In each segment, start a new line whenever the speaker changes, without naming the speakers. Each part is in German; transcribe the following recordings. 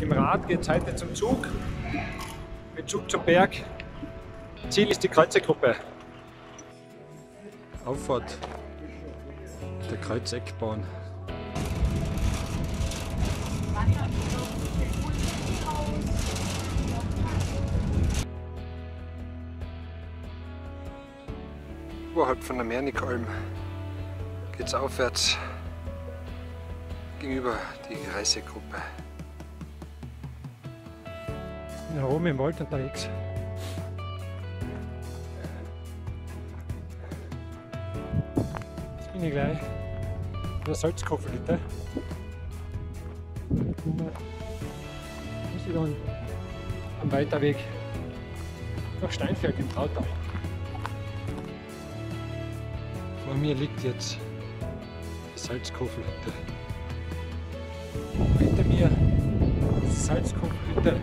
Im Rad geht es heute zum Zug, mit Zug zum Berg. Ziel ist die Kreuzegruppe. Auffahrt der Kreuzeckbahn. Oberhalb von der Mernikalm geht es aufwärts gegenüber die Reisegruppe. Ja, oben im Wald unterwegs. Jetzt bin ich gleich in der Salzkofferhütte. Muss ich dann am Weiterweg nach Steinfeld im Trautal. Vor mir liegt jetzt die Salzkofferhütte. Hinter mir die Salzkofferhütte.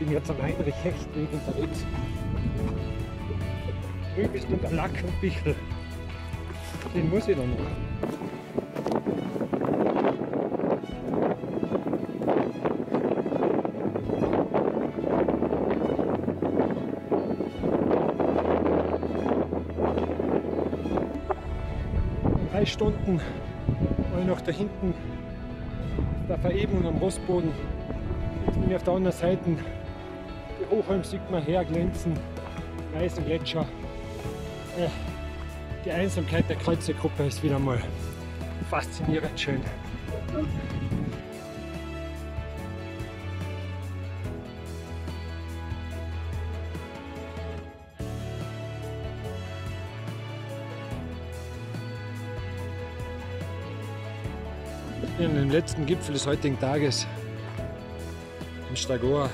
Bin jetzt am Heinrich-Hecht-Weg unterwegs. Drüben ist noch der Lack und Bichel. Den muss ich noch. In drei Stunden ich noch da hinten der Verebung am Rossboden. Jetzt bin ich auf der anderen Seite. Hochheim sieht man herglänzen, weißen Gletscher. Äh, Die Einsamkeit der Kreuzegruppe ist wieder mal faszinierend schön. In dem letzten Gipfel des heutigen Tages in Stagor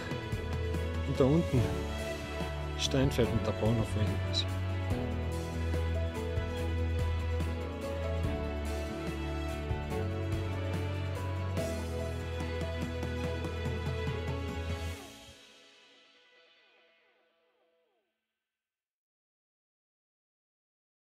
und da unten Steinfeld und der Bahnhof. ist.